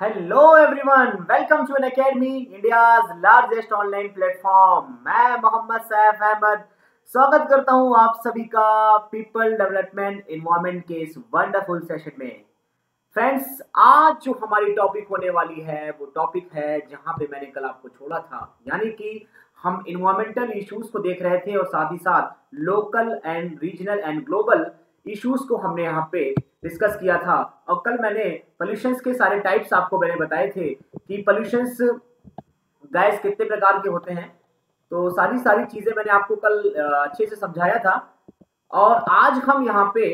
Hello everyone welcome to Unacademy India's largest online platform मैं मोहम्मद सैफ अहमद स्वागत करता हूँ आप सभी का पीपल डेवलपमेंट इन्वायरमेंट के इस वंडरफुल सेशन में। फ्रेंड्स आज जो हमारी टॉपिक होने वाली है, वो टॉपिक है जहाँ पे मैंने कल आपको छोड़ा था। यानी कि हम इन्वायरमेंटल इश्यूज़ को देख रहे थे और साथ ही साथ local and regional and global issues को हमने यहाँ पे डिस्कस किया था। और कल मैंने पोल्यूशन के सारे टाइप्स आपको मैंने बताए थे कि पोल्यूशन गैस कितने प्रकार के होते हैं। तो सारी सारी चीज़ें मैंने आपको कल अच्छे से समझाया था। और आज हम यहाँ पे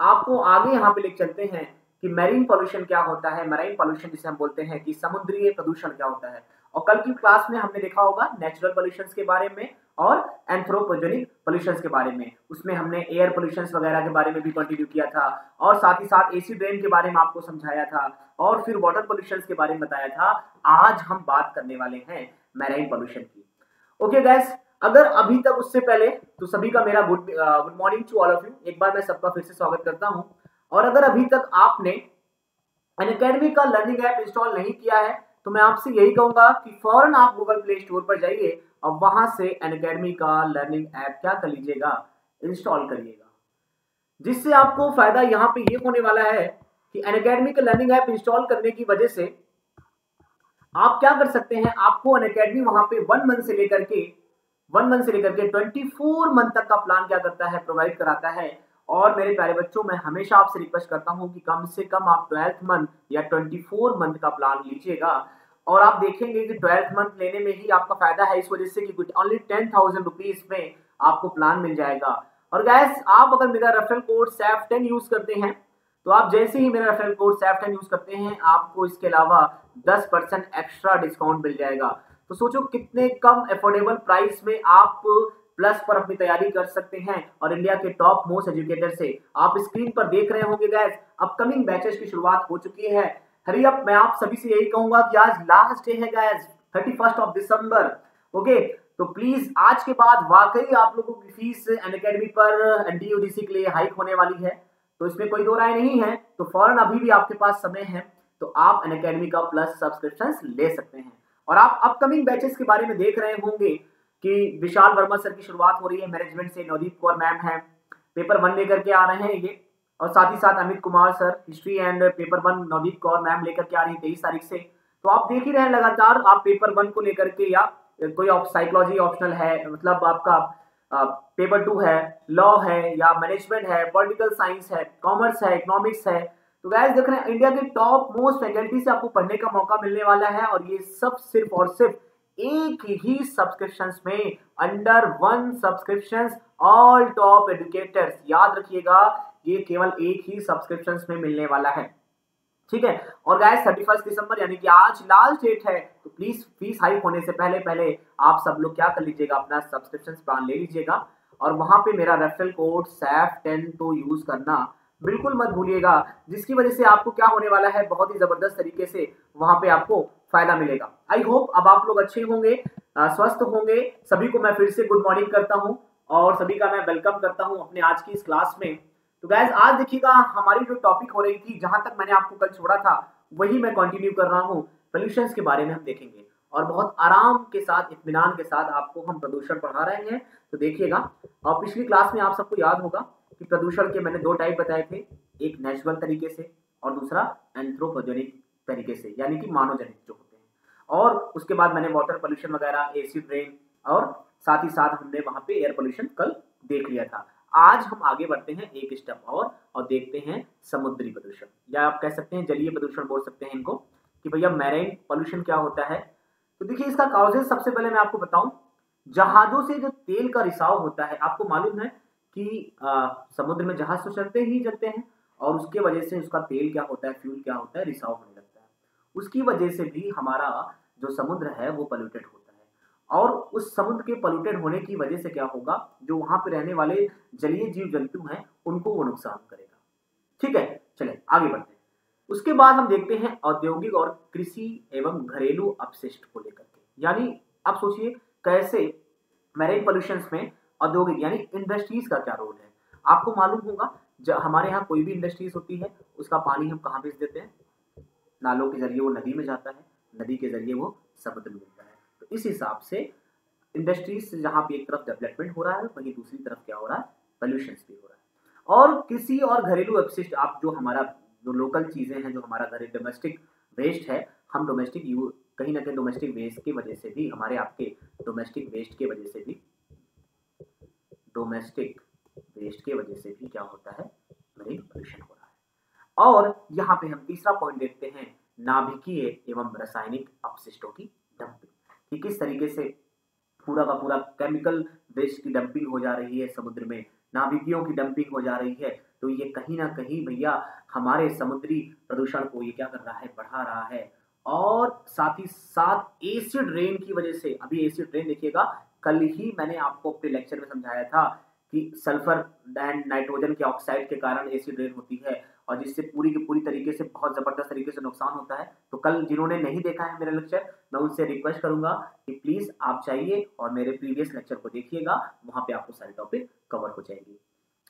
आपको आगे यहाँ पे लेकर चलते हैं कि मैरीन पॉल्यूशन क्या होता है। मैरीन पॉल्यूशन जिसे हम बोलते हैं कि समुद्रीय प्रदूषण क्या होता है। और कल की क्लास में हमने देखा होगा नेचुरल पॉल्यूशन के बारे में। और एंथ्रोपोजेनिक पोल्यूशन के बारे में। उसमें हमने एयर पोल्यूशन वगैरह के बारे में भी कंटिन्यू किया था और साथ ही साथ एसी ड्रेन के बारे में आपको समझाया था और फिर वाटर पोल्यूशन के बारे में बताया था। आज हम बात करने वाले हैं मैराइन पोल्यूशन की। ओके गैस अगर अभी तक उससे पहले तो सभी का मेरा good good morning to all of you एक बार मैं सबका फिर से स्वागत करता हूँ। और अगर अभी तक आपने अन अकेडमी का लर्निंग ऐप इंस्टॉल नहीं किया है तो मैं आपसे यही कहूँगा कि फ़ौरन आप गूगल प्ले स्टोर पर जाइए और वहाँ से एन का लर्निंग ऐप क्या कर लीजिएगा? इंस्टॉल करिएगा। जिससे आपको फ़ायदा यहाँ पे ये होने वाला है कि एन का लर्निंग ऐप इंस्टॉल करने की वजह से आप क्या कर सकते हैं? आपको एन वहाँ पे वन मंथ से लेकर के वन मंथ से लेकर के ट्वेंटी फोर मंथ तक का प्लान क्या करता है? प्रोवाइड कराता है। और मेरे प्यारे बच्चों, मैं हमेशा आपसे रिक्वेस्ट करता हूँ कि कम से कम आप ट्वेल्थ मंथ या ट्वेंटी फोर मंथ का प्लान लीजिएगा। और आप देखेंगे कि ट्वेल्थ मंथ लेने में ही आपका फ़ायदा है इस वजह से कि ओनली टेन थाउज़ेंड रुपीज़ में आपको प्लान मिल जाएगा। और गैस आप अगर मेरा referral code Saif ten use करते हैं तो आप जैसे ही मेरा referral code Saif ten use करते हैं, आपको इसके अलावा दस परसेंट एक्स्ट्रा डिस्काउंट मिल जाएगा। तो सोचो कितने कम अफोर्डेबल प्राइस में आप प्लस पर अपनी तैयारी कर सकते हैं और इंडिया के टॉप मोस्ट एजुकेटर से। आप स्क्रीन पर देख रहे होंगे गैस अपकमिंग बैचेस की शुरुआत हो चुकी है। हरी अप मैं आप सभी से यही कहूँगा कि आज लास्ट डे है thirty first of December okay तो प्लीज़ आज के बाद वाकई आप लोगों की फ़ीस एन अकेडमी पर एनडीयूडीसी के लिए हाइक होने वाली है। तो इसमें कोई दो राय नहीं है तो फ़ौरन अभी भी आपके पास समय है तो आप एन अकेडमी का प्लस सब्सक्रिप्शन ले सकते हैं। और आप अपकमिंग बैचेस के बारे में देख रहे होंगे कि विशाल वर्मा सर की शुरुआत हो रही है मैनेजमेंट से नवदीप कौर मैम है पेपर वन लेकर के आ रहे हैं ये। और साथ ही साथ Amit Kumar sir history and paper one Navdeep Kaur ma'am लेकर के आ रही है तेईस तारीख से। तो आप देख ही रहे लगातार, आप पेपर वन को लेकर के या कोई साइकोलॉजी ऑप्शनल है मतलब आपका पेपर टू है लॉ है या मैनेजमेंट है पॉलिटिकल साइंस है कॉमर्स है इकोनॉमिक्स है। तो गैस देख रहे हैं इंडिया के टॉप मोस्ट फैकल्टी से आपको पढ़ने का मौका मिलने वाला है और ये सब सिर्फ़ और सिर्फ़ एक ही सब्सक्रिप्शन में under one subscription all top educators याद रखिएगा ये केवल एक ही सब्सक्रिप्शन में मिलने वाला है। ठीक है? और गाइस थर्टी फ़र्स्ट दिसंबर, यानी कि आज लास्ट डेट है तो प्लीज़ फ़ीस हाइक होने से पहले पहले आप सब लोग क्या कर लीजिएगा, अपना सब्सक्रिप्शन प्लान ले लीजिएगा। और वहाँ पे मेरा रेफरल कोड सैफ टेन तो यूज़ करना बिल्कुल मत भूलिएगा, जिसकी वजह से आपको क्या होने वाला है, बहुत ही ज़बरदस्त तरीके से वहाँ पे आपको फ़ायदा मिलेगा। आई होप अब आप लोग अच्छे होंगे स्वस्थ होंगे। सभी को मैं फिर से गुड मॉर्निंग करता हूँ, और सभी का मैं वेलकम करता हूँ अपने आज की इस क्लास में। तो गैस आज देखिएगा, हमारी जो टॉपिक हो रही थी, जहाँ तक मैंने आपको कल छोड़ा था, वही मैं कंटिन्यू कर रहा हूँ पोल्यूशन के बारे में हम देखेंगे। और बहुत आराम के साथ इतमान के साथ आपको हम प्रदूषण पढ़ा रहे हैं। तो देखिएगा, और पिछली क्लास में आप सबको याद होगा कि प्रदूषण के मैंने दो टाइप बताए थे, एक नेचुरल तरीके से और दूसरा एंथ्रोपोजेनिक तरीके से, यानी कि मानोजेनिक जो होते हैं। और उसके बाद मैंने वाटर पोल्यूशन वगैरह एसिड रेन और साथ ही साथ हमने वहाँ पे एयर पोल्यूशन कल देख लिया था। आज हम आगे बढ़ते हैं एक स्टेप और और देखते हैं समुद्री प्रदूषण। या आप कह सकते हैं जलीय प्रदूषण बोल सकते हैं इनको कि भैया मैराइन पोल्यूशन क्या होता है? तो देखिए इसका काउजेज सबसे पहले मैं आपको बताऊँ। जहाजों से जो तेल का रिसाव होता है आपको मालूम है कि आ, समुद्र में जहाज़ तो चलते ही चलते हैं और उसके वजह से उसका तेल क्या होता है फ्यूल क्या होता है रिसाव होने लगता है। उसकी वजह से भी हमारा जो समुद्र है वो पॉल्यूटेड होता है। और उस समुद्र के पोल्यूटेड होने की वजह से क्या होगा? जो वहाँ पर रहने वाले जलीय जीव जंतु हैं, उनको वो नुकसान करेगा। ठीक है? चले, आगे बढ़ते हैं। उसके बाद हम देखते हैं औद्योगिक और कृषि एवं घरेलू अपशिष्ट को लेकर के। यानी आप सोचिए, कैसे मैरिन पोल्यूशन में औद्योगिक यानी इंडस्ट्रीज़ का क्या रोल है? आपको मालूम होगा, जब हमारे यहाँ कोई भी इंडस्ट्रीज़ होती है, उसका पानी हम कहाँ भेज देते हैं? नालों के ज़रिए वो नदी में जाता है, नदी के ज़रिए वो समुद्र में मिलता है। तो इस हिसाब से इंडस्ट्रीज़ से जहाँ पे एक तरफ़ डेवलपमेंट हो रहा है, वहीं दूसरी तरफ़ क्या हो रहा है? पॉल्यूशन भी हो रहा है। और किसी और घरेलू अपशिष्ट, आप जो हमारा, जो लोकल चीज़ें हैं, जो हमारा घरे डोमेस्टिक वेस्ट है, हम डोमेस्टिक यू कहीं ना कहीं डोमेस्टिक वेस्ट की वजह से भी, हमारे आपके डोमेस्टिक वेस्ट की वजह से भी डोमेस्टिक वेस्ट की वजह से भी क्या होता है? मरीन पोल्यूशन हो रहा है। और यहाँ पे हम तीसरा पॉइंट देखते हैं, नाभिकीय एवं रासायनिक अपशिष्टों की। कि किस तरीके से पूरा का पूरा केमिकल वेस्ट की डंपिंग हो जा रही है समुद्र में, नाभिकियों की डंपिंग हो जा रही है। तो ये कहीं ना कहीं भैया हमारे समुद्री प्रदूषण को ये क्या कर रहा है, बढ़ा रहा है। और साथ ही साथ एसिड रेन की वजह से, अभी एसिड रेन देखिएगा, कल ही मैंने आपको अपने लेक्चर में समझाया था कि सल्फ़र एंड नाइट्रोजन के ऑक्साइड के कारण एसिड रेन होती है। और जिससे पूरी की पूरी तरीके से, बहुत ज़बरदस्त तरीके से नुकसान होता है। तो कल जिन्होंने नहीं देखा है मेरा लेक्चर मैं उनसे रिक्वेस्ट करूँगा कि प्लीज़ आप चाहिए और मेरे प्रीवियस लेक्चर को देखिएगा, वहाँ पे आपको सारे टॉपिक कवर हो जाएँगे।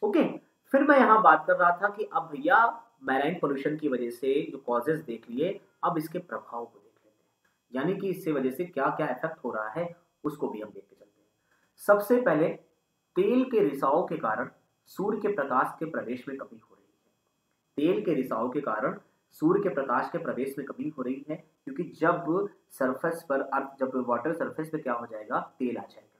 ओके फिर मैं यहाँ बात कर रहा था कि अब भैया मैराइन पोल्यूशन की वजह से जो कॉजेज देख लिए, अब इसके प्रभाव को देख लेते हैं। यानी कि इससे वजह से क्या क्या इफ़ेक्ट हो रहा है, उसको भी हम देख के चलते हैं। सबसे पहले तेल के रिसाव के कारण सूर्य के प्रकाश के प्रवेश में कमी हो। तेल के रिसाव के कारण सूर्य के प्रकाश के प्रवेश में कमी हो रही है, क्योंकि जब सरफेस पर अर्थ जब वाटर सरफेस पे क्या हो जाएगा? तेल आ जाएगा।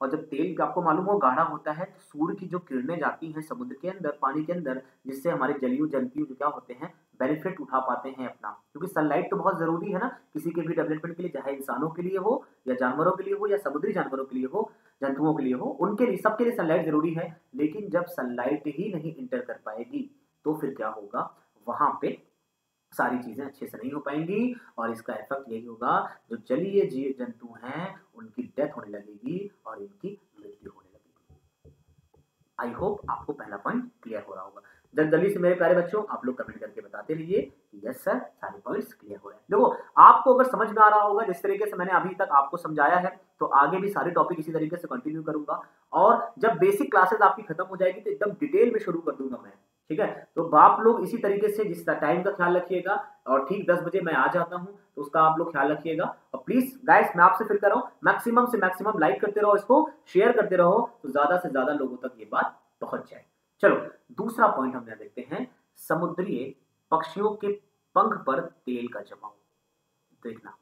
और जब तेल आपको मालूम हो गाढ़ा होता है तो सूर्य की जो किरणें जाती हैं समुद्र के अंदर, पानी के अंदर, जिससे हमारे जलीय जंतु जो क्या होते हैं बेनिफिट उठा पाते हैं अपना। क्योंकि सनलाइट तो बहुत ज़रूरी है ना, किसी के भी डेवलपमेंट के लिए, चाहे इंसानों के लिए हो, या जानवरों के लिए हो, या समुद्री जानवरों के लिए हो, जंतुओं के लिए हो, उनके लिए, सबके लिए सनलाइट ज़रूरी है। लेकिन जब सनलाइट ही नहीं इंटर कर पाएगी तो फिर क्या होगा? वहाँ पे सारी चीज़ें अच्छे से नहीं हो पाएँगी और इसका इफ़ेक्ट यही होगा, जो जलीय जीव जंतु हैं, उनकी डेथ होने लगेगी और इनकी मृत्यु होने लगेगी। आई होप आपको पहला पॉइंट क्लियर हो रहा होगा। जब जल्दी से मेरे प्यारे बच्चों, आप लोग कमेंट करके बताते रहिए कि यस सर सारे पॉइंट्स क्लियर हो रहे हैं। देखो, आपको अगर समझ में आ रहा होगा, जिस तरीके से मैंने अभी तक आपको समझाया है तो आगे भी सारे टॉपिक इसी तरीके से कंटिन्यू करूँगा और जब बेसिक क्लासेस आपकी खत्म हो जाएगी तो एकदम डिटेल में शुरू कर दूँगा मैं। ठीक है? तो आप लोग इसी तरीके से जिस टाइम का ख्याल रखिएगा, और ठीक दस बजे मैं आ जाता हूँ तो उसका आप लोग ख्याल रखिएगा। और प्लीज़ गाइस मैं आपसे फिर कर रहा हूँ मैक्सिमम से मैक्सिमम लाइक करते रहो इसको शेयर करते रहो तो ज़्यादा से ज़्यादा लोगों तक ये बात पहुँच जाए। चलो, दूसरा पॉइंट हम यहाँ देखते हैं, समुद्रीय पक्षियों के पंख पर तेल का जमाव। देखना,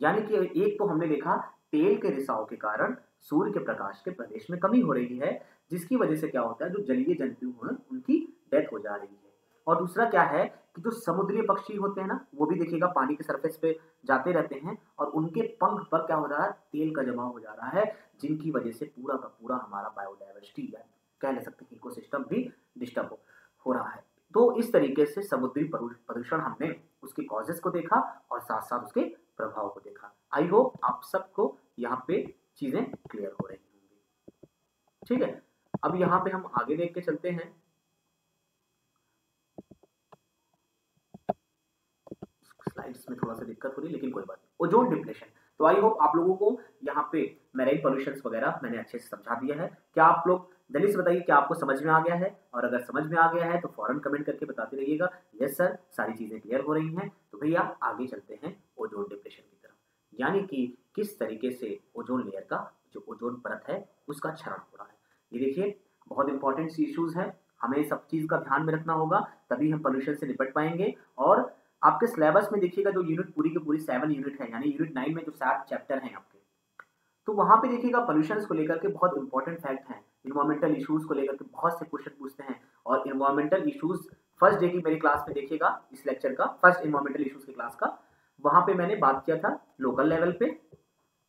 यानी कि एक तो हमने देखा, तेल के रिसाव के कारण सूर्य के प्रकाश के प्रदेश में कमी हो रही है, जिसकी वजह से क्या होता है, जो जलीय जंतु हैं, उनकी डेथ हो जा रही है। और दूसरा क्या है कि जो समुद्री पक्षी होते हैं ना वो भी देखिएगा पानी के सरफेस पे जाते रहते हैं और उनके पंख पर क्या हो रहा है तेल का जमा हो जा रहा है जिनकी वजह से पूरा का पूरा हमारा बायोडाइवर्सिटी या कह ले सकते हैं इकोसिस्टम भी डिस्टर्ब हो, हो रहा है। तो इस तरीके से समुद्री प्रदूषण हमने उसके कॉजेस को देखा और साथ साथ उसके प्रभाव को देखा। आई होप आप सबको यहाँ पे चीज़ें क्लियर हो रही होंगी। ठीक है अब यहाँ पे हम आगे देख के चलते हैं। स्लाइड्स में थोड़ा सा दिक्कत हो रही लेकिन कोई बात नहीं। ओजोन डिप्लेशन तो आई होप आप लोगों को यहाँ पे मेराइन पॉल्यूशन वगैरह मैंने अच्छे से समझा दिया है। क्या आप लोग जल्दी से बताइए, क्या आपको समझ में आ गया है? और अगर समझ में आ गया है तो फ़ौरन कमेंट करके बताते रहिएगा। यस सर सारी चीज़ें क्लियर हो रही हैं। तो भैया, आगे चलते हैं ओजोन डिप्रेशन की तरफ़। यानी कि किस तरीके से ओजोन लेयर का जो ओजोन परत है, उसका क्षरण हो रहा है। ये देखिए, बहुत इंपॉर्टेंट इश्यूज़ है। हमें सब चीज़ का ध्यान में रखना होगा, तभी हम पोल्यूशन से निपट पाएँगे। और आपके सिलेबस में देखिएगा जो यूनिट पूरी की पूरी सेवन यूनिट है, यानी यूनिट नाइन में जो सात चैप्टर हैं आपके। तो वहाँ पे देखिएगा पोल्यूशन को लेकर के बहुत इंपॉर्टेंट फैक्ट हैं। इन्वायरमेंटल इश्यूज़ को लेकर के बहुत से क्वेश्चन पूछते हैं। और इन्वायरमेंटल इशूज़ फ़र्स्ट डे की मेरी क्लास में देखिएगा, इस लेक्चर का फ़र्स्ट इन्वायरमेंटल इशूज़ की क्लास का। वहाँ पे मैंने बात किया था लोकल लेवल पे,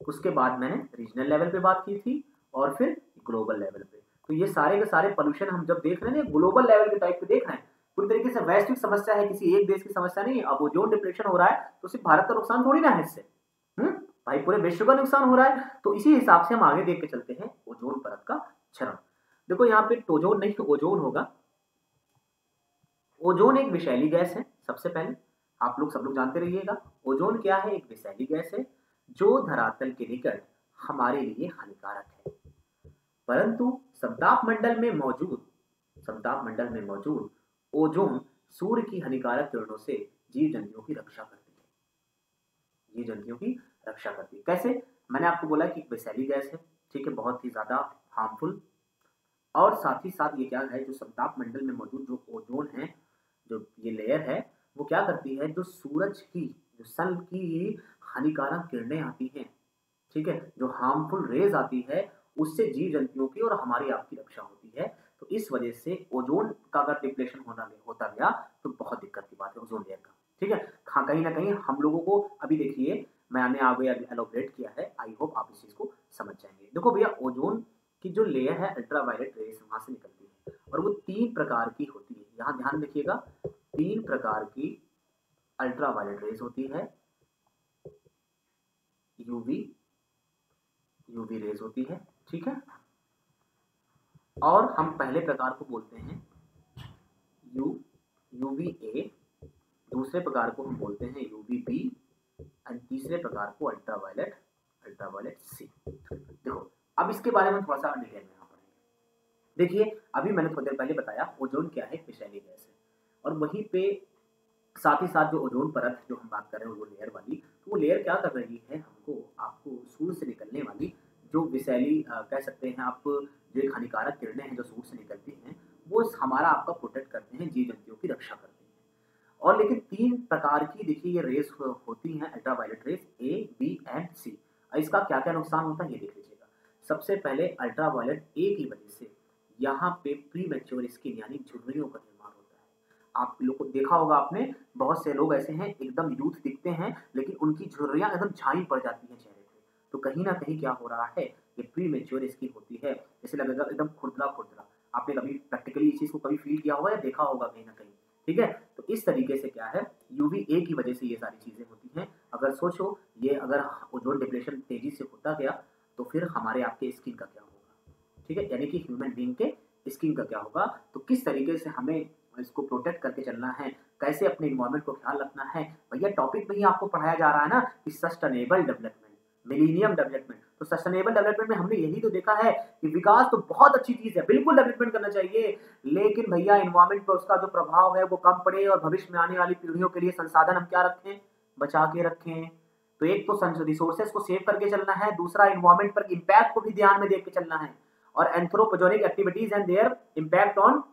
उसके बाद मैंने रीजनल लेवल पे बात की थी, और फिर ग्लोबल लेवल पे। तो ये सारे के सारे पोल्यूशन हम जब देख रहे हैं ग्लोबल लेवल के टाइप पे देख रहे हैं पूरी तरीके से वैश्विक समस्या है, किसी एक देश की समस्या नहीं अब ओजोन डिप्रेशन हो रहा है तो सिर्फ़ भारत का नुकसान थोड़ी ना है इससे। हम्म? भाई, पूरे विश्व का नुकसान हो रहा है। तो इसी हिसाब से हम आगे देख के चलते हैं ओजोन परत का क्षरण। देखो, यहाँ पे टोजोन नहीं तो ओजोन होगा। ओजोन एक विषैली गैस है, सबसे पहले। आप लोग, सब लोग जानते रहिएगा। ओजोन क्या है? एक विषैली गैस है, जो धरातल के निकट हमारे लिए हानिकारक है। परंतु समताप मंडल में मौजूद समताप मंडल में मौजूद ओजोन सूर्य की हानिकारक किरणों से जीव जंतुओं की रक्षा करती है। जीव जंतुओं की रक्षा करती है। कैसे? मैंने आपको बोला कि वैसैली गैस है, ठीक है, बहुत ही ज़्यादा हार्मफुल और साथ ही साथ ये क्या है, जो संताप मंडल में मौजूद जो ओजोन है, जो ये लेयर है, वो क्या करती है, जो सूरज की, जो सन की हानिकारक किरणें आती हैं, ठीक है, जो हार्मफुल रेज आती है, उससे जीव जंतुओं की और हमारी आपकी रक्षा होती है। तो इस वजह से ओजोन का अगर डिप्लेशन होना होता गया तो बहुत दिक्कत की बात है ओजोन लेयर का। ठीक है? हाँ कहीं ना कहीं हम लोगों को अभी देखिए, मैंने आगे एलोबरेट किया है आई होप आप इस चीज़ को समझ जाएँगे। देखो भैया, ओजोन की जो लेयर है अल्ट्रा वायलेट रेस वहाँ से निकलती है और वो तीन प्रकार की होती है। यहाँ ध्यान रखिएगा, तीन प्रकार की अल्ट्रा वायलेट रेस होती है यूवी यूवी रेज होती है, ठीक है? और हम पहले प्रकार को बोलते हैं यू यूवी ए दूसरे प्रकार को हम बोलते हैं यूवी बी एंड तीसरे प्रकार को अल्ट्रावायलेट अल्ट्रावायलेट सी देखो, अब इसके बारे में थोड़ा सा डिटेल में देखिए, अभी मैंने थोड़ी देर पहले बताया ओजोन क्या है? विषैली गैस है। और वहीं पे साथ ही साथ जो ओजोन परत जो हम बात कर रहे हैं, वो लेयर वाली तो वो लेयर क्या कर रही है हमको, आपको सूर्य से निकलने वाली जो विषैली कह सकते हैं आप, जो हानिकारक किरणें हैं जो सूर्य से निकलती हैं, वो हमारा आपका प्रोटेक्ट करते हैं जीव जंतुओं की रक्षा करते हैं। और लेकिन तीन प्रकार की देखिए ये रेस होती हैं ultraviolet rays A B and C इसका क्या क्या नुकसान होता है ये देख लीजिएगा। सबसे पहले अल्ट्रावायलेट ए की वजह से यहाँ पे प्री मेच्योर स्किन यानी झुर्रियों का निर्माण होता है। आप लोग को देखा होगा आपने, बहुत से लोग ऐसे हैं, एकदम यूथ दिखते हैं, लेकिन उनकी झुर्रियाँ एकदम झाई पड़ जाती हैं चेहरे तो कहीं ना कहीं क्या हो रहा है, ये प्री मेच्योर स्किन होती है जैसे लगेगा एकदम खुरदरा खुरदरा। आपने कभी प्रैक्टिकली इस चीज़ को कभी फील किया होगा या देखा होगा कहीं ना कहीं, ठीक है? तो इस तरीके से क्या है यूवी ए की वजह से ये सारी चीज़ें होती हैं। अगर सोचो, ये अगर ओजोन डिप्रेशन तेज़ी से होता गया तो फिर हमारे आपके स्किन का क्या होगा, ठीक है? यानी कि ह्यूमन बींग के स्किन का क्या होगा? तो किस तरीके से हमें इसको प्रोटेक्ट करके चलना है? कैसे अपने इन्वायरमेंट को ख्याल रखना है? भैया टॉपिक में ही आपको पढ़ाया जा रहा है ना कि सस्टेनेबल डेवलपमेंट मिलीनियम डेवलपमेंट। तो सस्टेनेबल डेवलपमेंट में हमने यही तो देखा है कि विकास तो बहुत अच्छी चीज़ है, बिल्कुल डेवलपमेंट करना चाहिए। लेकिन भैया इन्वायरमेंट पर उसका जो प्रभाव है वो कम पड़े और भविष्य में आने वाली पीढ़ियों के लिए संसाधन हम क्या रखें? बचा के रखें। तो एक तो रिसोर्सेज को सेव करके चलना है, दूसरा इन्वायरमेंट पर इम्पैक्ट को भी ध्यान में देख के चलना है। और anthropogenic activities and their impact on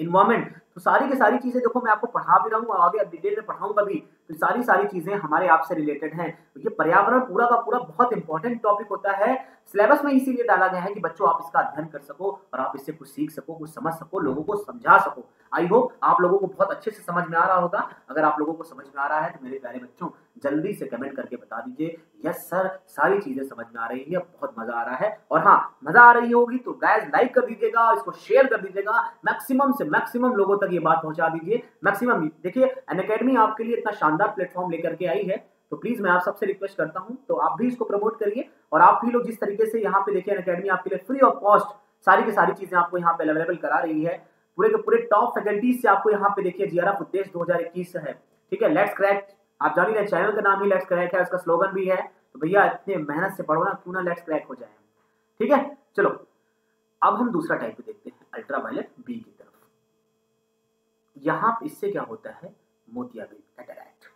environment तो सारी की सारी चीज़ें देखो, मैं आपको पढ़ा भी रहा हूँ, आगे डिटेल में पढ़ाऊँगा भी। तो सारी सारी चीज़ें हमारे आपसे रिलेटेड हैं। तो ये पर्यावरण पूरा का पूरा बहुत इंपॉर्टेंट टॉपिक होता है। सिलेबस में इसीलिए डाला गया है कि बच्चों, आप इसका अध्ययन कर सको और आप इससे कुछ सीख सको, कुछ समझ सको, लोगों को समझा सको। आई होप आप लोगों को बहुत अच्छे से समझ में आ रहा होगा। अगर आप लोगों को समझ में आ रहा है तो मेरे प्यारे बच्चों, जल्दी से कमेंट करके बता दीजिए। यस सर सारी चीज़ें समझ में आ रही है, बहुत मज़ा आ रहा है। और हाँ मज़ा आ रही होगी तो गैस लाइक कर दीजिएगा, इसको शेयर कर दीजिएगा। मैक्सिमम से मैक्सिमम लोगों तक ये बात पहुँचा दीजिए। मैक्सिमम देखिए एन अकेडमी आपके लिए इतना शानदार प्लेटफॉर्म लेकर के आई है तो प्लीज़ मैं आप सबसे रिक्वेस्ट करता हूँ तो आप भी इसको प्रमोट करिए, और आप भी लोग जिस तरीके से यहाँ पे देखिए अकेडमी आपके लिए फ्री ऑफ़ कॉस्ट सारी की सारी चीज़ें आपको यहाँ पे अवेलेबल करा रही है। पूरे के पूरे टॉप फैकल्टीज से आपको यहाँ पे देखिए जीआरएफ उद्देश्य 2021 है। ठीक है लेट्स क्रैक आप जान रहे चैनल का नाम ही लेट्स क्रैक है, उसका स्लोगन भी है। तो भैया, इतने मेहनत से पढ़ो ना, क्यों ना लेट्स क्रैक हो जाए। ठीक है, चलो, अब हम दूसरा टाइप देखते हैं अल्ट्रा वायलेट बी की। यहाँ इससे क्या होता है? मोतियाबिंद कैटरैक्ट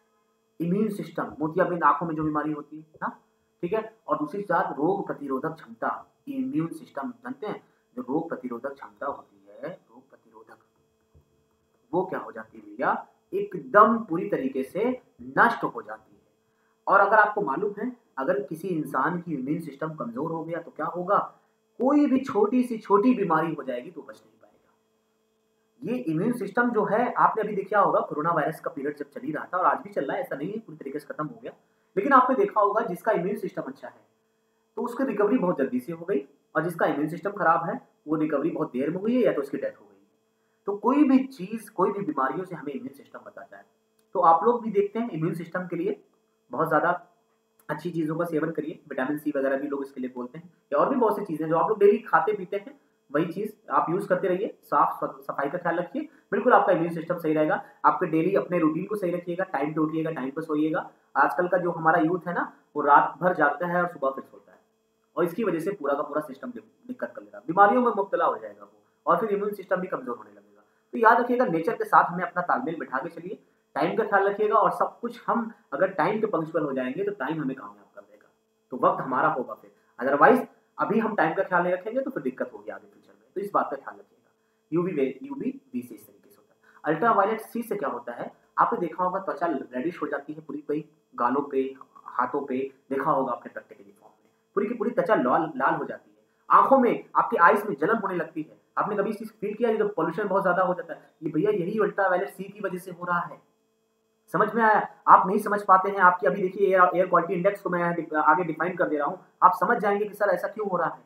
इम्यून सिस्टम, मोतियाबिंद आँखों में जो बीमारी होती है, ना? ठीक है? और दूसरी बात, रोग प्रतिरोधक क्षमता। इम्यून सिस्टम जानते हैं? जो रोग प्रतिरोधक क्षमता होती है, रोग प्रतिरोधक, वो क्या हो जाती है भैया? एकदम पूरी तरीके से नष्ट हो जाती है। और अगर आपको मालूम है, अगर किसी इंसान की इम्यून सिस्टम कमज़ोर हो गया तो क्या होगा? कोई भी छोटी सी, छोटी बीमारी हो जाएगी तो बच नहीं ये इम्यून सिस्टम जो है, आपने अभी देखा होगा, कोरोना वायरस का पीरियड जब चल ही रहा था और आज भी चल रहा है, ऐसा नहीं है, पूरी तरीके से खत्म हो गया। लेकिन आपने देखा होगा, जिसका इम्यून सिस्टम अच्छा है तो उसकी रिकवरी बहुत जल्दी से हो गई और जिसका इम्यून सिस्टम खराब है, वो रिकवरी बहुत देर में हुई है या तो उसकी डेथ हो गई तो कोई भी चीज़, कोई भी बीमारियों से हमें इम्यून सिस्टम बताता है तो आप लोग भी देखते हैं इम्यून सिस्टम के लिए बहुत ज़्यादा अच्छी चीज़ों का सेवन करिए। विटामिन सी वगैरह भी लोग इसके लिए बोलते हैं या और भी बहुत सी चीज़ें जो आप लोग डेली खाते पीते हैं। वही चीज़ आप यूज़ करते रहिए, साफ़ सफ़ाई का ख्याल रखिए। बिल्कुल आपका इम्यून सिस्टम सही रहेगा। आपके डेली अपने रूटीन को सही रखिएगा। टाइम पे उठिएगा टाइम पे सोइएगा। आजकल का जो हमारा यूथ है ना, वो रात भर जागता है और सुबह फिर सोता है। और इसकी वजह से पूरा का पूरा सिस्टम दिक्कत कर लेगा। बीमारियों में मुबतला हो जाएगा वो और फिर इम्यून सिस्टम भी कमज़ोर होने लगेगा। तो याद रखिएगा नेचर के साथ हमें अपना तालमेल बिठा के चलिए। टाइम का ख्याल रखिएगा और सब कुछ हम अगर टाइम के पंक्चुअल हो जाएँगे तो टाइम हमें कामयाब कर देगा। तो वक्त हमारा होगा फिर। अदरवाइज़ अभी हम टाइम का ख्याल नहीं रखेंगे तो फिर दिक्कत होगी आगे। तो इस बात का ख्याल रखिएगा। यूवी यूवी बी से इस तरीके से होता है। अल्ट्रा वायलेट सी से क्या होता है? आपने देखा होगा त्वचा रेडिश हो जाती है पूरी पूरी गालों पे, हाथों पे, देखा होगा आपने प्रैक्टिकली फॉर्म में। पूरी की पूरी त्वचा लाल लाल हो जाती है। आँखों में आपकी आइस में जलन होने लगती है। आपने कभी इस चीज़ फील किया जब पोल्यूशन बहुत ज़्यादा हो जाता है? ये भैया यही अल्ट्रा वायलेट सी की वजह से हो रहा है। समझ में आया? आप नहीं समझ पाते हैं। आपकी अभी देखिए एयर क्वालिटी इंडेक्स को मैं आगे डिफाइन कर दे रहा हूँ। आप समझ जाएँगे कि सर ऐसा क्यों हो रहा है।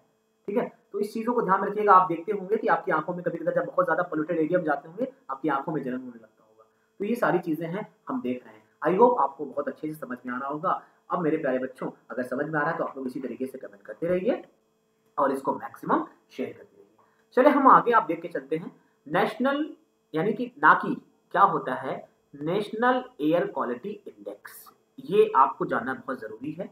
ठीक है? तो इस चीज़ों को ध्यान में रखिएगा। आप देखते होंगे कि आपकी आँखों में कभी कभी जब बहुत ज़्यादा पोल्यूटेड एरिया में जाते होंगे, आपकी आँखों में जलन होने लगता होगा। तो ये सारी चीज़ें हैं, हम देख रहे हैं। आई होप आपको बहुत अच्छे से समझ में आ रहा होगा। अब मेरे प्यारे बच्चों, अगर समझ में आ रहा है तो आप लोग इसी तरीके से कमेंट करते रहिए और इसको मैक्सिमम शेयर करते रहिए। चले, हम आगे आप देख के चलते हैं। नेशनल यानी कि ना की, क्या होता है? नेशनल एयर क्वालिटी इंडेक्स ये आपको जानना बहुत ज़रूरी है,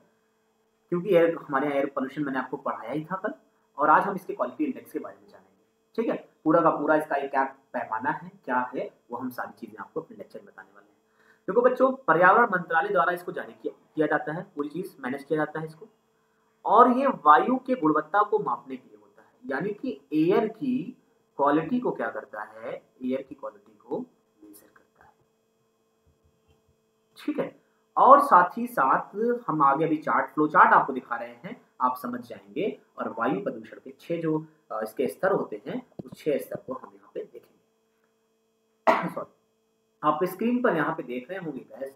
क्योंकि एयर हमारे एयर पोल्यूशन मैंने आपको पढ़ाया ही था कल। और आज हम इसके क्वालिटी इंडेक्स के बारे में जानेंगे। ठीक है? पूरा का पूरा इसका क्या पैमाना है क्या है वो हम सारी चीज़ें आपको अपने लेक्चर में बताने वाले हैं। देखो बच्चों पर्यावरण मंत्रालय द्वारा इसको जारी किया, जाता है पूरी चीज़ मैनेज किया जाता है इसको। और ये वायु के गुणवत्ता को मापने के लिए होता है। यानी कि एयर की क्वालिटी को क्या करता है? एयर की क्वालिटी को मेजर करता है। ठीक है? और साथ ही साथ हम आगे अभी चार्ट फ्लो चार्ट आपको दिखा रहे हैं, आप समझ जाएँगे। और वायु प्रदूषण के छह जो इसके स्तर होते हैं, उस छह स्तर को हम यहाँ पे देखेंगे। सॉरी आप स्क्रीन पर यहाँ पे देख रहे होंगे गैस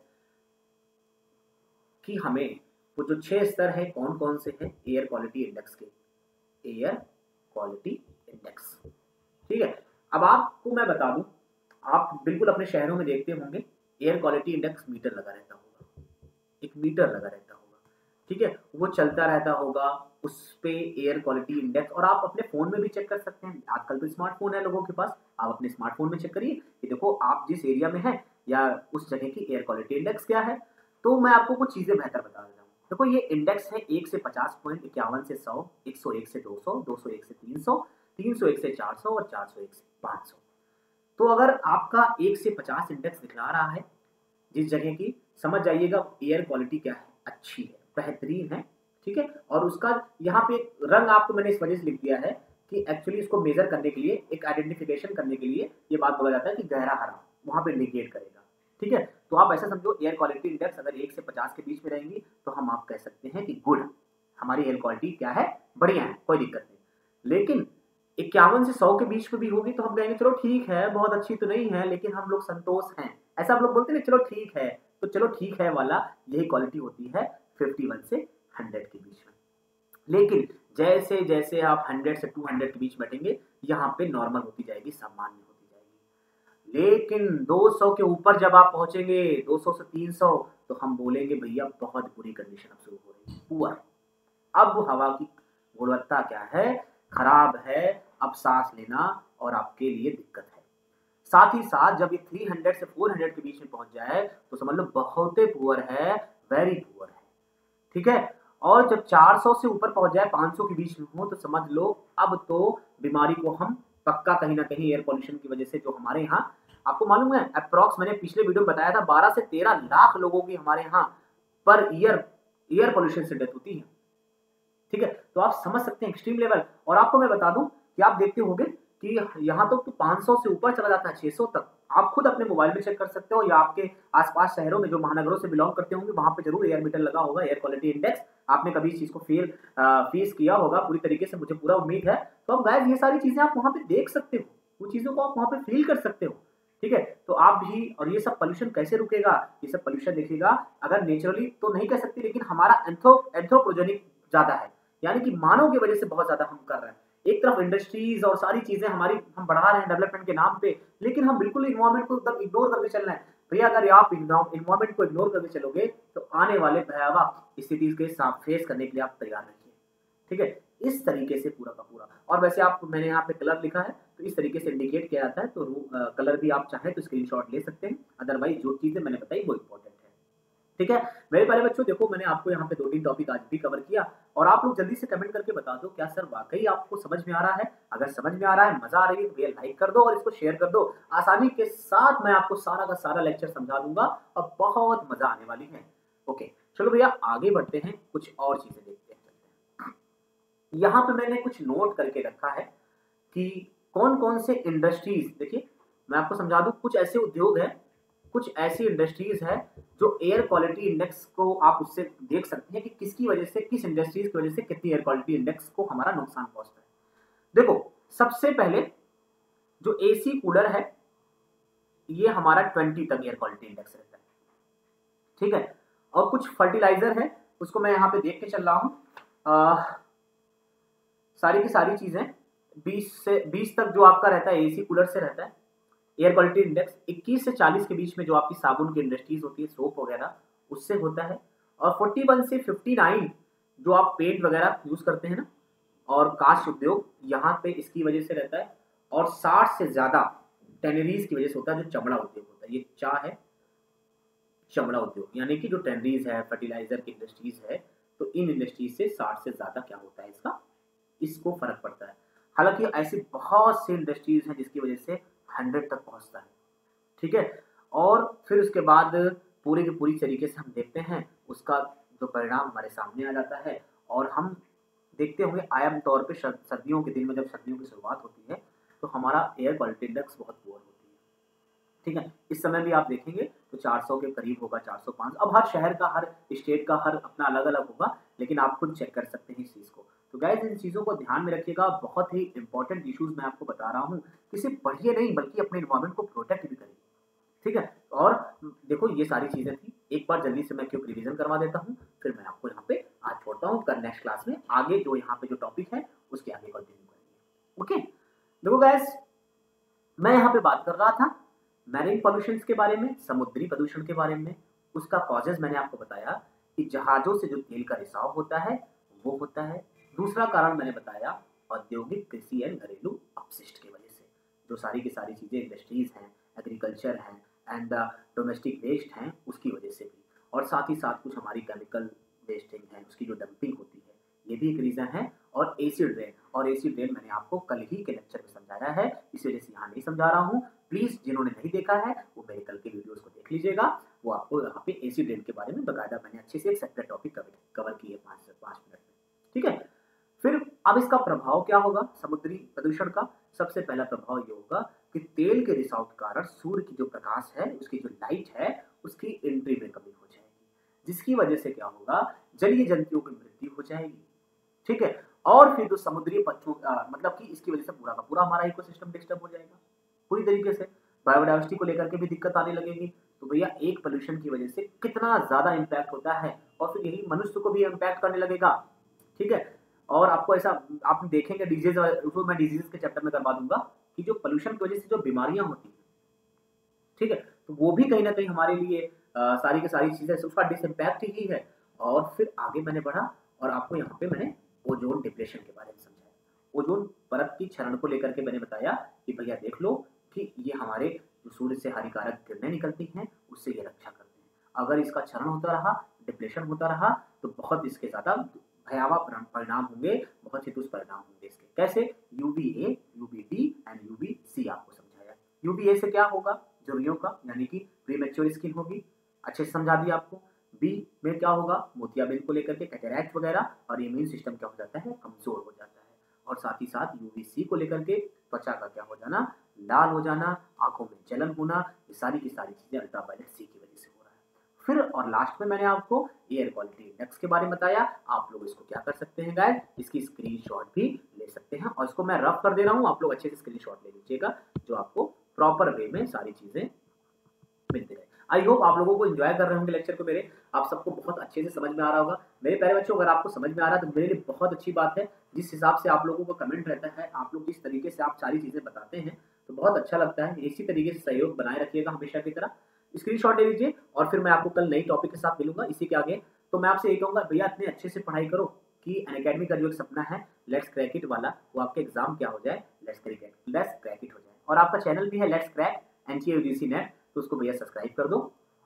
कि हमें वो जो छह स्तर है कौन कौन से हैं? एयर क्वालिटी इंडेक्स के। एयर क्वालिटी इंडेक्स ठीक है? अब आपको मैं बता दूँ, आप बिल्कुल अपने शहरों में देखते होंगे एयर क्वालिटी इंडेक्स मीटर लगा रहता होगा एक मीटर लगा रहता होगा, ठीक है? वो चलता रहता होगा, उस पे एयर क्वालिटी इंडेक्स और आप अपने फ़ोन में भी चेक कर सकते हैं। आजकल तो स्मार्टफ़ोन है लोगों के पास, आप अपने स्मार्टफ़ोन में चेक करिए। कि देखो, आप जिस एरिया में हैं, या उस जगह की एयर क्वालिटी इंडेक्स क्या है? तो मैं आपको कुछ चीज़ें बेहतर बता देता हूँ। देखो, ये इंडेक्स है एक से पचास पॉइंट इक्यावन से सौ, एक सौ एक से दो सौ दो सौ एक से तीन सौ तीन सौ एक से चार सौ, और चार सौ एक से पाँच सौ। तो अगर आपका एक से पचास इंडेक्स दिखला रहा है, जिस जगह की समझ जाइएगा एयर क्वालिटी क्या है। अच्छी है, बेहतरीन है, ठीक है? और उसका यहाँ पे रंग आपको मैंने इस वजह से लिख दिया है कि एक्चुअली इसको मेजर करने के लिए, एक आइडेंटिफिकेशन करने के लिए ये बात बोला जाता है कि गहरा हरा, वहाँ पे इंडिकेट करेगा, ठीक है? तो आप ऐसा समझो एयर क्वालिटी इंडेक्स अगर एक से पचास के बीच में रहेंगी तो हम आप कह सकते हैं कि गुड हमारी एयर क्वालिटी क्या है? बढ़िया है, कोई दिक्कत नहीं। लेकिन इक्यावन से सौ के बीच में भी होगी तो हम कहेंगे, चलो ठीक है, बहुत अच्छी तो नहीं है, लेकिन हम लोग संतोष हैं। ऐसा हम लोग बोलते हैं चलो ठीक है तो चलो ठीक है वाला, यही क्वालिटी होती है फिफ्टी वन से हंड्रेड के बीच में। लेकिन जैसे जैसे आप हंड्रेड से टू हंड्रेड के बीच बैठेंगे यहाँ पे नॉर्मल होती जाएगी, सामान्य होती जाएगी। लेकिन 200 के ऊपर जब आप पहुँचेंगे 200 से 300 तो हम बोलेंगे, भैया, बहुत बुरी कंडीशन अब शुरू हो रही है। पुअर अब हवा की गुणवत्ता क्या है? खराब है। अब सांस लेना और आपके लिए दिक्कत है। साथ ही साथ जब ये 300 से 400 के बीच में पहुँच जाए तो समझ लो बहुत पुअर है वेरी पुअर है। ठीक है? और जब 400 से ऊपर पहुँच जाए 500 के बीच में हो तो समझ लो अब तो बीमारी को हम पक्का कहीं ना कहीं एयर पॉल्यूशन की वजह से जो हमारे यहाँ, आपको मालूम है अप्रॉक्स मैंने पिछले वीडियो में बताया था 12 से 13 लाख लोगों की हमारे यहाँ पर ईयर एयर पॉल्यूशन से डेथ होती है। ठीक है? तो आप समझ सकते हैं एक्सट्रीम लेवल और आपको मैं बता दूँ कि आप देखते होंगे कि यहाँ तक तो 500 से ऊपर चला जाता है 600 तक। आप खुद अपने मोबाइल में चेक कर सकते हो या आपके आसपास शहरों में जो महानगरों से बिलोंग करते होंगे, वहाँ पे ज़रूर एयर मीटर लगा होगा, एयर क्वालिटी इंडेक्स। आपने कभी इस चीज़ को फेल फेस किया होगा, पूरी तरीके से मुझे पूरा उम्मीद है। तो अब गैस ये सारी चीज़ें आप वहाँ पे देख सकते हो। वो चीज़ों को आप वहाँ पे फील कर सकते हो, ठीक है? तो आप भी, और ये सब पोल्यूशन कैसे रुकेगा? ये सब पोल्यूशन देखेगा अगर नेचुरली तो नहीं कह सकते, लेकिन हमारा एंथ्रो ज़्यादा है। यानी कि मानव की वजह से बहुत ज़्यादा हम कर रहे हैं। एक तरफ़ इंडस्ट्रीज़ और सारी चीज़ें हमारी हम बढ़ा रहे हैं डेवलपमेंट के नाम पे, लेकिन हम बिल्कुल इन्वायरमेंट को एकदम इग्नोर करके चल रहे हैं। भैया, अगर आप इन्वायरमेंट को इग्नोर करके चलोगे तो आने वाले भयावह स्थिति के साथ फेस करने के लिए आप तैयार रहिए। ठीक है? इस तरीके से पूरा का पूरा। और वैसे आप, मैंने यहाँ पे कलर लिखा है तो इस तरीके से इंडिकेट किया जाता है तो कलर भी आप चाहें तो स्क्रीनशॉट ले सकते हैं। अदरवाइज़ जो चीज़ें मैंने बताई, वो इंपॉर्टेंट ठीक है? मेरे प्यारे बच्चों, देखो, मैंने आपको यहाँ पे दो तीन टॉपिक आज भी कवर किया और आप लोग जल्दी से कमेंट करके बता दो क्या सर वाकई आपको समझ में आ रहा है? अगर समझ में आ रहा है, मज़ा आ रही है तो भैया लाइक कर दो और इसको शेयर कर दो। आसानी के साथ मैं आपको सारा का सारा लेक्चर समझा दूँगा और बहुत मज़ा आने वाली है। ओके चलो भैया, आगे बढ़ते हैं, कुछ और चीज़ें देखते हैं यहाँ पे मैंने कुछ नोट करके रखा है कि कौन कौन से इंडस्ट्रीज़ देखिए, मैं आपको समझा दूँ, कुछ ऐसे उद्योग हैं कुछ ऐसी इंडस्ट्रीज़ है जो एयर क्वालिटी इंडेक्स को आप उससे देख सकते हैं कि किसकी वजह से, किस इंडस्ट्रीज़ की वजह से कितनी एयर क्वालिटी इंडेक्स को हमारा नुकसान पहुँचता है। देखो, सबसे पहले जो एसी कूलर है, ये हमारा ट्वेंटी तक एयर क्वालिटी इंडेक्स रहता है। ठीक है? और कुछ फर्टिलाइज़र है, उसको मैं यहाँ पे देख के चल रहा हूँ। सारी की सारी चीज़ें 20 से 20 तक जो आपका रहता है एसी कूलर से रहता है एयर क्वालिटी इंडेक्स 21 से 40 के बीच में जो आपकी साबुन की इंडस्ट्रीज़ होती है सोप वगैरह, उससे होता है। और 41 से 59 जो आप पेंट वगैरह यूज़ करते हैं ना, और कास्ट उद्योग, यहाँ पे इसकी वजह से रहता है। और 60 से ज़्यादा टेनरीज की वजह से होता है, जो चमड़ा उद्योग होता है। ये चा है? चमड़ा उद्योग। यानी कि जो टेनरीज है फर्टिलाइज़र की इंडस्ट्रीज़ है तो इन इंडस्ट्रीज़ से साठ से ज़्यादा क्या होता है इसका? इसको फ़र्क पड़ता है। हालाँकि ऐसी बहुत सी इंडस्ट्रीज़ हैं जिसकी वजह से हंड्रेड तक पहुँचता है। ठीक है? और फिर उसके बाद पूरे के पूरी तरीके से हम देखते हैं, उसका जो परिणाम हमारे सामने आ जाता है और हम देखते होंगे, आयम तौर पे सर्दियों के दिन में जब सर्दियों की शुरुआत होती है तो हमारा एयर क्वालिटी इंडेक्स बहुत पुअर होती है। ठीक है? इस समय भी आप देखेंगे तो 400 के करीब होगा 405 अब हर शहर का, हर स्टेट का, हर अपना अलग अलग होगा, लेकिन आप खुद चेक कर सकते हैं इस चीज़ को। तो गैस इन चीज़ों को ध्यान में रखिएगा। बहुत ही इंपॉर्टेंट इश्यूज़ मैं आपको बता रहा हूँ कि सिर्फ़ पढ़िए नहीं, बल्कि अपने इन्वायरमेंट को प्रोटेक्ट भी करिए। ठीक है? और देखो, ये सारी चीज़ें थी। एक बार जल्दी से मैं क्यों रिविजन करवा देता हूँ, फिर मैं आपको यहाँ पे आज छोड़ता हूँ। कल नेक्स्ट क्लास में आगे जो यहाँ पे जो टॉपिक है, उसके आगे कंटिन्यू करेंगे। ओके देखो गैस मैं यहाँ पे बात कर रहा था मैरिन पॉल्यूशन के बारे में, समुद्री प्रदूषण के बारे में। उसका कॉजेज मैंने आपको बताया कि जहाजों से जो तेल का रिसाव होता है, वो होता है दूसरा कारण मैंने बताया, औद्योगिक कृषि एंड घरेलू अपशिष्ट की वजह से, जो सारी की सारी चीज़ें इंडस्ट्रीज़ हैं एग्रीकल्चर हैं एंड डोमेस्टिक वेस्ट हैं, उसकी वजह से भी। और साथ ही साथ कुछ हमारी केमिकल वेस्टिंग है, उसकी जो डंपिंग होती है, ये भी एक रीज़न है। और एसिड रेन और एसिड रेन मैंने आपको कल ही के लेक्चर में समझाया है, इस वजह से यहाँ नहीं समझा रहा हूँ। प्लीज़ जिन्होंने नहीं देखा है, वो मेरे कल के वीडियोस को देख लीजिएगा। वो आपको यहाँ पे एसिड रेन के बारे में बकायदा मैंने अच्छे से एक सेपरेट टॉपिक कवर किए पाँच पाँच मिनट में। ठीक है? अब इसका प्रभाव क्या होगा? समुद्री प्रदूषण का सबसे पहला प्रभाव ये होगा कि तेल के रिसाव के कारण सूर्य की जो प्रकाश है, उसकी जो लाइट है, उसकी एंट्री में कमी हो जाएगी। जिसकी वजह से क्या होगा? जलीय जंतुओं की मृत्यु हो जाएगी। ठीक है? और फिर जो समुद्री पक्षों मतलब कि इसकी वजह से पूरा का पूरा हमारा इकोसिस्टम डिस्टर्ब हो जाएगा। पूरी तरीके से। बायोडाइवर्सिटी को लेकर के भी दिक्कत आने लगेगी। तो भैया, एक पोल्यूशन की वजह से कितना ज़्यादा इम्पैक्ट होता है और फिर यही मनुष्य को भी इम्पैक्ट करने लगेगा। ठीक है? और आपको ऐसा आप देखेंगे डिज़ीज़ उसको मैं डिज़ीज़ के चैप्टर में करवा दूँगा कि जो पोल्यूशन की वजह से जो बीमारियाँ होती है ठीक है? तो वो भी कहीं ना कहीं हमारे लिए आ, सारी की सारी चीज़ें उसका डिसइम्पैक्ट ही है। और फिर आगे मैंने बढ़ा और आपको यहाँ पे मैंने ओजोन डिप्रेशन के बारे में समझाया। ओजोन परत की क्षरण को लेकर के मैंने बताया कि भैया देख लो कि ये हमारे सूर्य से हानिकारक किरणें निकलती हैं उससे ये रक्षा करते हैं। अगर इसका क्षरण होता रहा डिप्रेशन होता रहा तो बहुत इसके ज़्यादा भयावह परिणाम होंगे, बहुत ही दुष्परिणाम होंगे इसके। कैसे? UV A UV D and UV C आपको समझाया। ए से क्या होगा? जोरियों का, यानी कि प्रीमेच्योर स्किन होगी। अच्छे से समझा दिया आपको। बी में क्या होगा? मोतियाबिंद को लेकर के कैटेरैक्ट वगैरह और इम्यून सिस्टम क्या हो जाता है? कमज़ोर हो जाता है। और साथ ही साथ यूवीसी को लेकर के त्वचा का क्या हो जाना? लाल हो जाना, आँखों में जलन होना, ये सारी की सारी चीज़ें अल्ट्रावायलेट सी की फिर और लास्ट में मैंने आपको एयर क्वालिटी इंडेक्स के बारे में बताया। आप लोग इसको क्या कर सकते हैं गाय इसकी स्क्रीनशॉट भी ले सकते हैं और इसको मैं रफ कर दे रहा हूँ। आप लोग अच्छे से स्क्रीनशॉट ले लीजिएगा, जो आपको प्रॉपर वे में सारी चीज़ें मिलती रहे। आई होप आप लोगों को एंजॉय कर रहे होंगे लेक्चर को मेरे। आप सबको बहुत अच्छे से समझ में आ रहा होगा। मेरे प्यारे बच्चों, अगर आपको समझ में आ रहा है तो मेरे लिए बहुत अच्छी बात है। जिस हिसाब से आप लोगों का कमेंट रहता है, आप लोग जिस तरीके से आप सारी चीज़ें बताते हैं तो बहुत अच्छा लगता है। इसी तरीके से सहयोग बनाए रखिएगा हमेशा की तरह। स्क्रीन ले लीजिए और फिर मैं आपको कल नई टॉपिक के साथ मिलूँगा इसी के आगे। तो मैं आपसे ये कहूँगा, भैया, इतने अच्छे से पढ़ाई करो कि अन अकेडमी का जो एक सपना है लेट्स क्रैक इट वाला, वो आपके एग्ज़ाम क्या हो जाए let's crack it let's crack it हो जाए। और आपका चैनल भी है let's crack N T NET तो उसको भैया सब्सक्राइब कर दो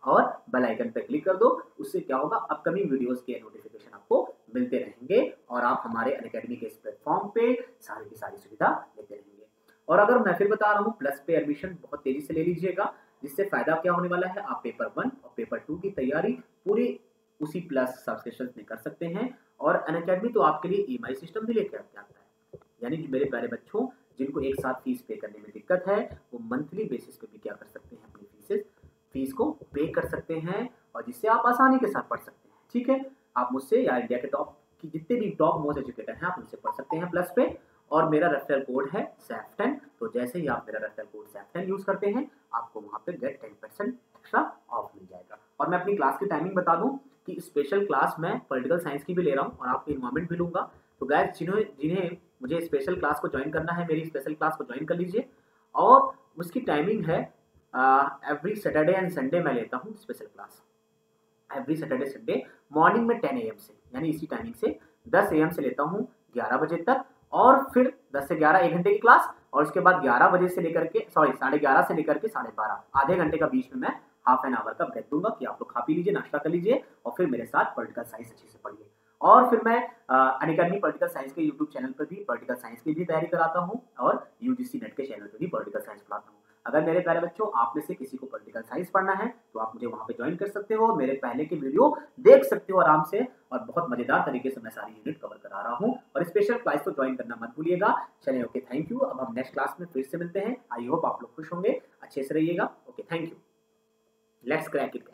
और बेल आइकन पर क्लिक कर दो। उससे क्या होगा अपकमिंग वीडियोस के नोटिफिकेशन आपको मिलते रहेंगे और आप हमारे अनकेडमी के इस प्लेटफॉर्म पे सारी की सारी सुविधा लेते रहेंगे। और अगर मैं फिर बता रहा हूँ प्लस पे एडमिशन बहुत तेज़ी से ले लीजिएगा। जिससे फ़ायदा क्या होने वाला है? आप पेपर वन और पेपर टू की तैयारी पूरी उसी प्लस सब्सक्रिप्शन में कर सकते हैं। और अन तो आपके लिए ई सिस्टम भी लेकर आता है। यानी कि मेरे प्यारे बच्चों, जिनको एक साथ फ़ीस पे करने में दिक्कत है, वो मंथली बेसिस पे भी क्या कर सकते हैं? अपनी फीसेस फ़ीस को पे कर सकते हैं और जिससे आप आसानी के साथ पढ़ सकते हैं। ठीक है? आप मुझसे या इंडिया के टॉप की जितने भी टॉप मोस्ट एजुकेटर हैं, आप उनसे पढ़ सकते हैं प्लस पे। और मेरा रेफरल कोड है सैफ्टन तो जैसे ही आप मेरा रेफरल कोड सैफ्टन यूज़ करते हैं, आपको वहाँ पे get ten percent extra off मिल जाएगा। और मैं अपनी क्लास की टाइमिंग बता दूँ कि स्पेशल क्लास मैं पॉलिटिकल साइंस की भी ले रहा हूँ और आपको इन्वायरमेंट भी लूँगा। तो गैस जिन्हें जिन्हें मुझे स्पेशल क्लास को ज्वाइन करना है, मेरी स्पेशल क्लास को ज्वाइन कर लीजिए। और उसकी टाइमिंग है एवरी सैटरडे एंड संडे मैं लेता हूँ special class every Saturday Sunday morning में टेन ए से, यानी इसी टाइमिंग से दस ए से लेता हूँ, ग्यारह बजे तक। और फिर दस से ग्यारह, एक घंटे की क्लास और उसके बाद ग्यारह बजे से लेकर के सॉरी साढ़े ग्यारह से लेकर के साढ़े बारह। आधे घंटे का बीच में मैं हाफ़ एन आवर का ब्रेक दूँगा कि आप लोग खा पी लीजिए, नाश्ता कर लीजिए, और फिर मेरे साथ पोलिटिकल साइंस अच्छे से पढ़िए। और फिर मैं अनिकर्मी पोलिटिकल साइंस के यूट्यूब चैनल पर भी पोलिटिकल साइंस की भी तैयारी कराता हूँ, और यूजीसी नेट के चैनल पर भी पोलिटिकल साइंस पढ़ाता हूँ। अगर मेरे प्यारे बच्चों, आप में से किसी को पॉलिटिकल साइंस पढ़ना है तो आप मुझे वहाँ पे ज्वाइन कर सकते हो, मेरे पहले के वीडियो देख सकते हो आराम से और बहुत मज़ेदार तरीके से मैं सारी यूनिट कवर करा रहा हूँ। और स्पेशल क्लास को ज्वाइन करना मत भूलिएगा। चले ओके थैंक यू अब हम नेक्स्ट क्लास में फिर से मिलते हैं। आई होप आप लोग खुश होंगे। अच्छे से रहिएगा। Okay thank you let's crack it